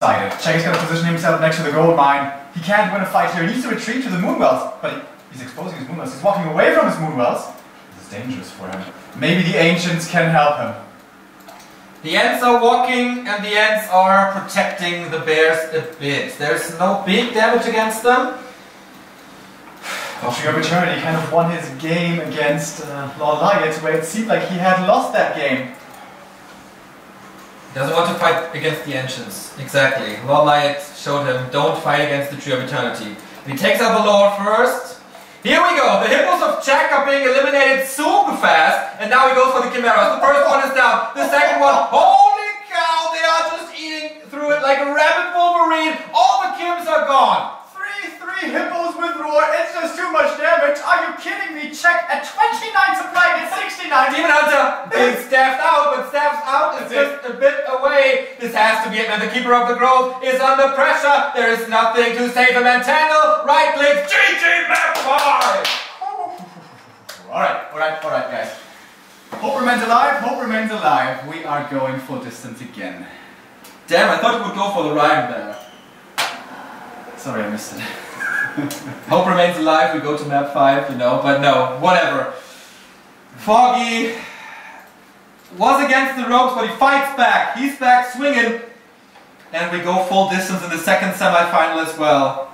Excited. Is going to position himself next to the gold mine. He can't win a fight here. He needs to retreat to the moon wells, but he, he's exposing his moon wells. He's walking away from his moon wells. This is dangerous for him. Maybe the ancients can help him. The ants are walking and the ants are protecting the bears a bit. There's no big damage against them. Offering your Eternity he kind of won his game against uh, Lord where it seemed like he had lost that game. Doesn't want to fight against the Ancients. Exactly. Lord Lyot showed him, don't fight against the Tree of Eternity. He takes out the Lord first. Here we go. The Hippos of Check are being eliminated super fast. And now he goes for the Chimeras. The first one is down. The second one, holy cow, they are just eating through it like a rabid Wolverine. All the Chims are gone. Three, three hippos with roar. It's just too much damage. Are you kidding me? Check at 29 supply gets 69. Demon Hunter being staffed out, but staffed out is just a bit away. This has to be it, man. The Keeper of the Grove is under pressure. There is nothing to save him. Entangle, right click, GG map 5! Alright, alright, alright, guys. Hope remains alive, hope remains alive. We are going full distance again. Damn, I thought would go for the Rhyme there. Sorry, I missed it. Hope remains alive, we go to map 5, you know, but no, whatever. Foggy was against the ropes, but he fights back. He's back swinging. And we go full distance in the second semi-final as well.